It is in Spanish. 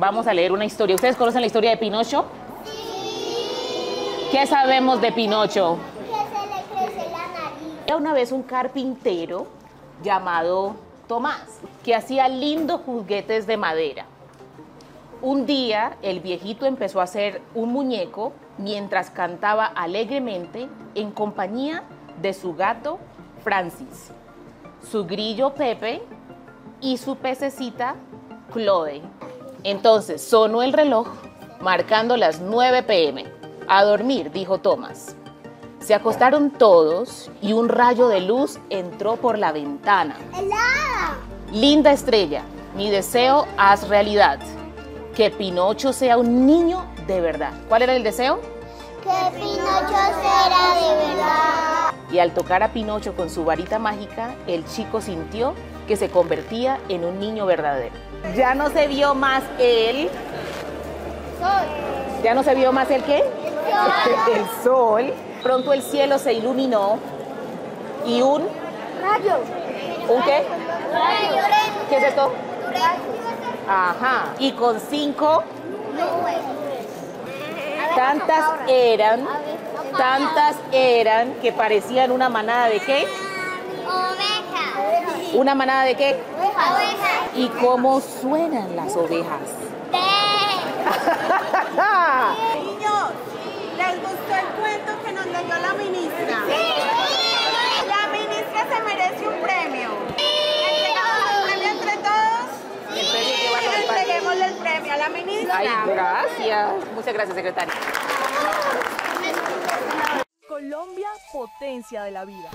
vamos a leer una historia. ¿Ustedes conocen la historia de Pinocho? ¿Qué sabemos de Pinocho? Que se le crece la nariz. Era una vez un carpintero llamado Tomás, que hacía lindos juguetes de madera. Un día el viejito empezó a hacer un muñeco mientras cantaba alegremente en compañía de su gato Francis, su grillo Pepe y su pececita Chloe. Entonces sonó el reloj marcando las 9 pm. A dormir, dijo Thomas. Se acostaron todos y un rayo de luz entró por la ventana. ¡Helada! Linda estrella, mi deseo haz realidad. Que Pinocho sea un niño de verdad. ¿Cuál era el deseo? Que Pinocho será de verdad. Y al tocar a Pinocho con su varita mágica, el chico sintió que se convertía en un niño verdadero. Ya no se vio más él. ¿Ya no se vio más el qué? El sol. Pronto el cielo se iluminó y un... Rayo. ¿Un qué? Rayo. ¿Qué es esto? Ajá. Y con cinco, tantas eran, tantas eran que parecían una manada de qué? ¿Una manada de qué? Oveja. ¿Y cómo suenan las ovejas? Niños, ¿les gustó el cuento que nos leyó la ministra? La ministra se merece un premio. Entregamos el premio entre todos El premio que va a entreguémosle el premio a la ministra. Ay, gracias. Muchas gracias, secretaria. Colombia, potencia de la vida.